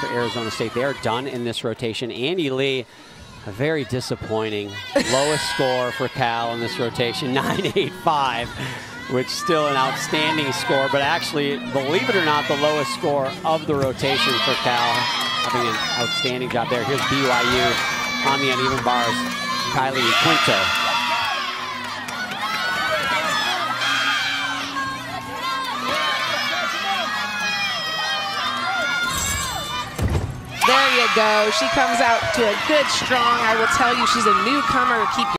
for Arizona State. They are done in this rotation. Andy Lee, a very disappointing lowest score for Cal in this rotation, 985, which still an outstanding score, but actually, believe it or not, the lowest score of the rotation for Cal, having an outstanding job there. Here's BYU on the uneven bars, Kylie Eaquinto. There you go. She comes out to a good strong. I will tell you, she's a newcomer. Keep